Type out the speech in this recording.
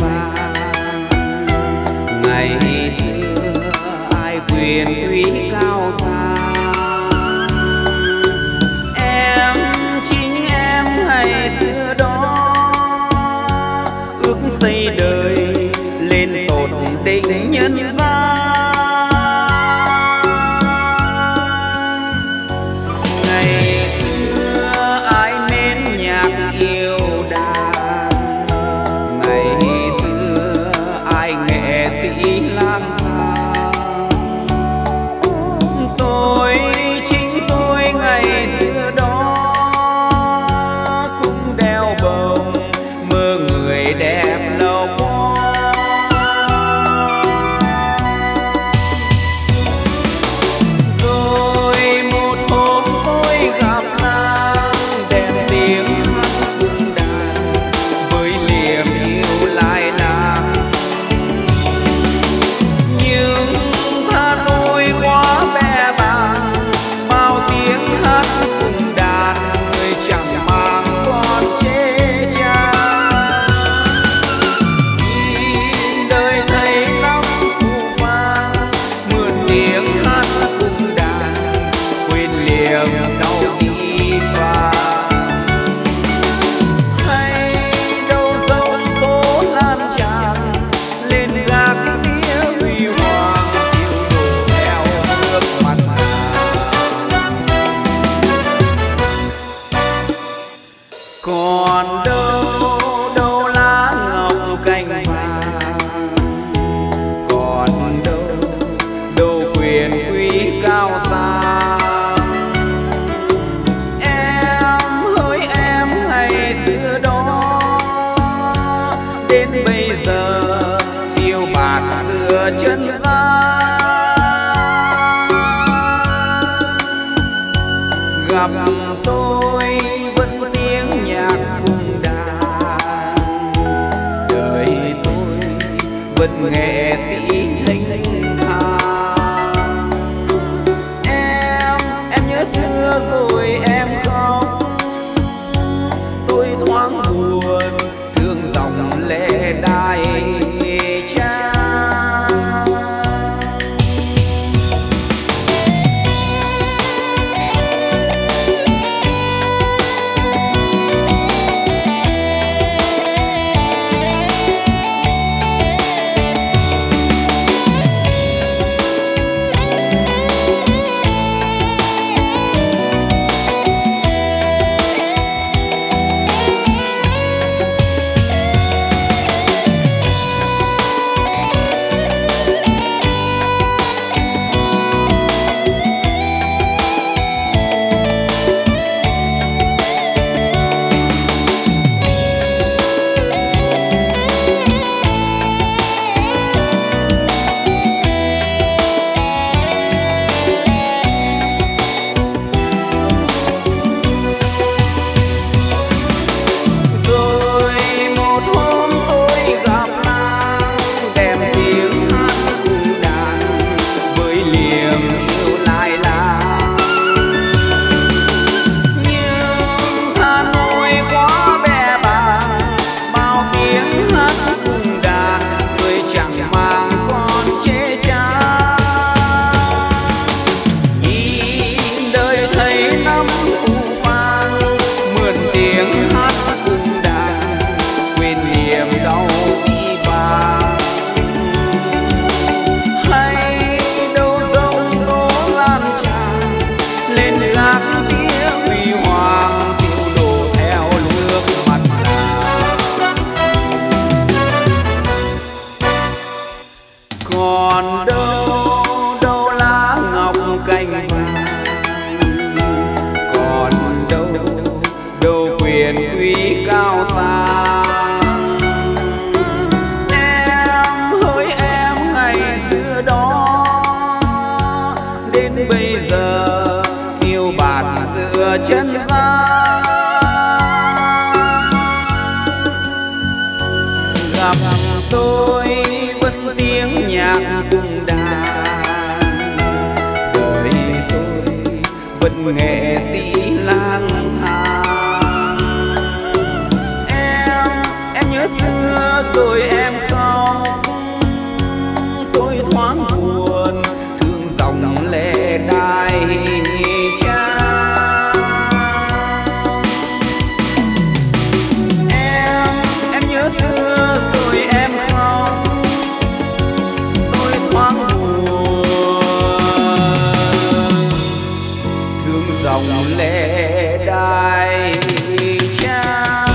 vàng. Ngày xưa ai quyền đến bây giờ, chiều bạt đưa chân ra gặp tôi vẫn có tiếng nhạc cùng đàn. Đời tôi vẫn nghe hiền quý cao sang. Em hỡi em ngày xưa đó, đến bây giờ phiêu bạt giữa chân vang gặp tôi vẫn tiếng nhạc cùng đàn. Đời tôi vẫn nghe rồi em khóc tôi thoáng buồn, thương dòng lệ đài cha. Em em nhớ xưa rồi em khóc tôi thoáng buồn, thương dòng lệ đài cha.